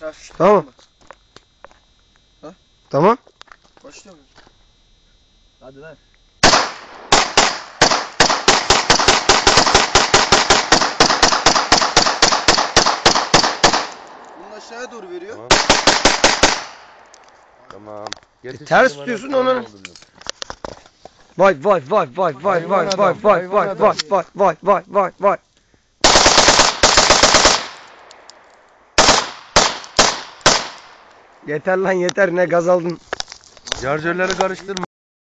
Hafif. Tamam. Ha? Tamam. Başlıyor muyuz? Hadi lan. Bunun aşağıya doğru veriyor. Tamam. Tamam. E, ters tutuyorsun onu. Vay vay vay vay vay vay vay vay vay vay vay vay vay vay vay. Yeter lan yeter ne gaz aldın. Şarjörleri karıştırma.